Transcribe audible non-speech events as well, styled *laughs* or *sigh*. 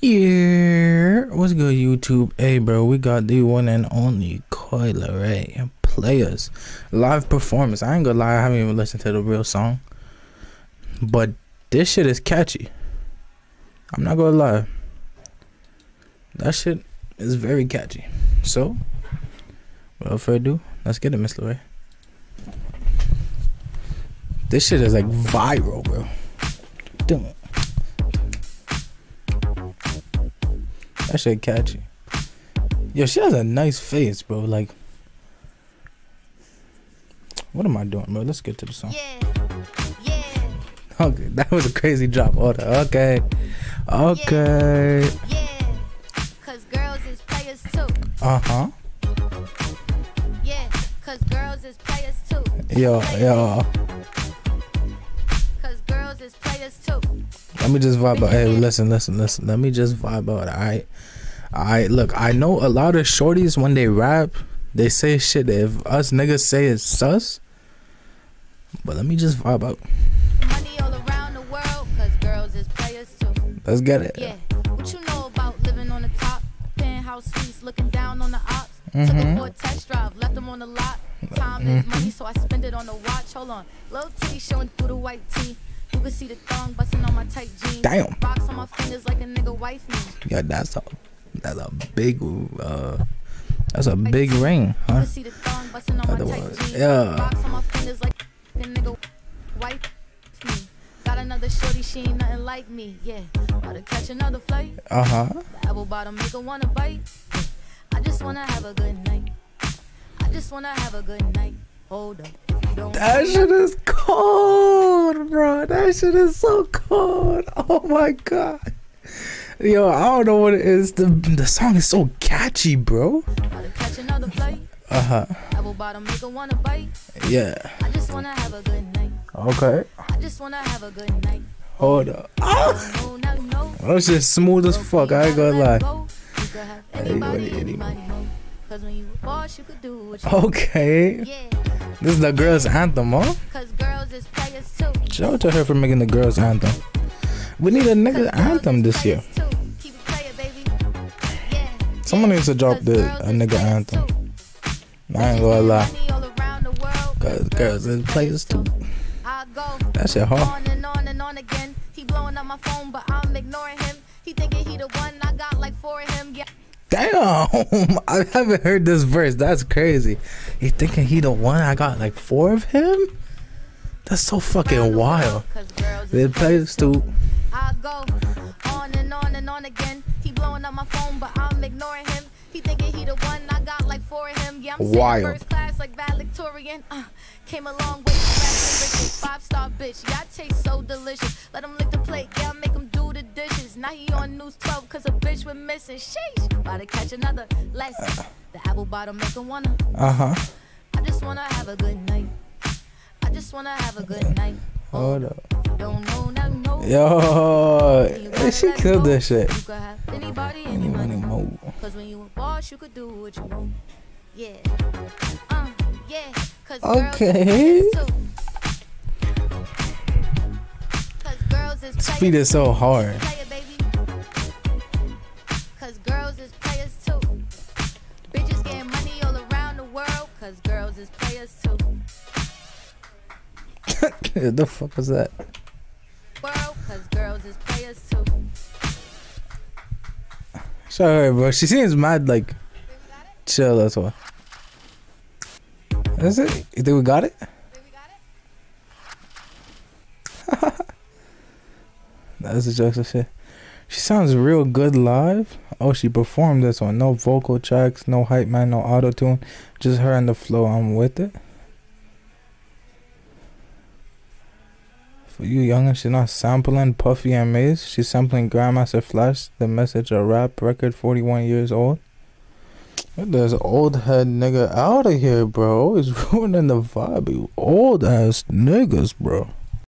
Yeah, what's good, YouTube? Hey, bro, we got the one and only Coi Leray Players live performance. I ain't gonna lie, I haven't even listened to the real song, but this shit is catchy. I'm not gonna lie, that shit is very catchy. So, without further ado, let's get it, Miss Leray. This shit is like viral, bro. Damn. That shit catchy. Yo, she has a nice face, bro. Like, what am I doing, bro? Let's get to the song. Yeah, yeah, Okay, *laughs* that was a crazy drop order. Okay, okay. yeah. Cause girls is players too. Uh huh. Yeah, cause girls is players too. Yo, yo. Cause girls is players too. Let me just vibe out. Hey, listen, listen, listen. Let me just vibe out. Alright, alright. Look, I know a lot of shorties when they rap, they say shit that if us niggas say it's sus. But let me just vibe out. Money all around the world. Cause girls is players too. Let's get it. Yeah, what you know about living on the top? Penthouse suites, looking down on the ops. Took Mhm. her for a test drive, left them on the lot. Time is money, so I spend it on the watch. Hold on, little titty showing through the white tee. You can see the thong busting on my. Damn. Rocks on my fingers like a nigga wife me. Yeah, that's a that's a big uh that's a big ring, huh? the thong busting on my tight Otherwise, yeah. Rocks on my fingers like a nigga wife. Got another shorty, she ain't nothing like me. Yeah, about to catch another flight. Uh huh. Apple bottom make her wanna bite. I just wanna have a good night. I just wanna have a good night. Hold up. Don't That shit is cold, bro. That shit is so cold. Oh my god. Yo, I don't know what it is. The the song is so catchy, bro. Uh huh. Yeah. Okay. I just wanna have a good night. Hold up. No. *laughs* that shit smooth as fuck. I ain't gonna lie. Anybody, Anybody. Cause when you boss, you could do what you Okay. Yeah, This is the girls' anthem, huh? cause girls is players too. Shout out to her for making the girls' anthem. We need a nigga anthem this year. Keep it player, baby. Yeah. Someone needs to drop the a nigga anthem. I ain't gonna lie. Cause girls is players too. I go That shit hard. on and on and on again. He blowing up my phone, but I'm ignoring him. He thinking he the one. I got like four of him. Yeah. Damn, *laughs* I haven't heard this verse. That's crazy. You thinking he the one? I got like four of him. That's so fucking wild. They play players too. I go on and on and on again. He blowing up my phone, but I'm ignoring him. He thinking he the one. I got like four of him. Yeah, I'm Wild. first class like valedictorian. Uh, came a long way from rap to riches. Five star bitch. Yeah, I taste so delicious. Let him lick the plate. Yeah, I make him do the dishes. Now he on news 12 cause a bitch went missing. Sheesh. About to catch another lesson. The apple bottom wanna. Uh huh. I just wanna have a good night. I just wanna have a good night. Hold up. Don't know, now know. Yo, hey, she killed this shit. You could have anybody, any Any money. money more. Cause when you a boss, you could do what you want. Yeah. Uh, yeah. Cause Okay. girls is. Cause girls is This beat is so hard. Is players too. *coughs* The fuck was that? World, cause girls is players too. Her, bro. She seems mad, like chill. That's why. Is it? You think we got it? *laughs* That's a joke. Shit. She sounds real good live. Oh, she performed this one. No vocal tracks, no hype man, no auto tune. Just her and the flow. I'm with it. For you youngin', she's not sampling Puffy and Mase. She's sampling Grandmaster Flash, the message a rap record 41 years old. Get this old head nigga out of here, bro. Always *laughs* ruining the vibe. You old ass niggas, bro.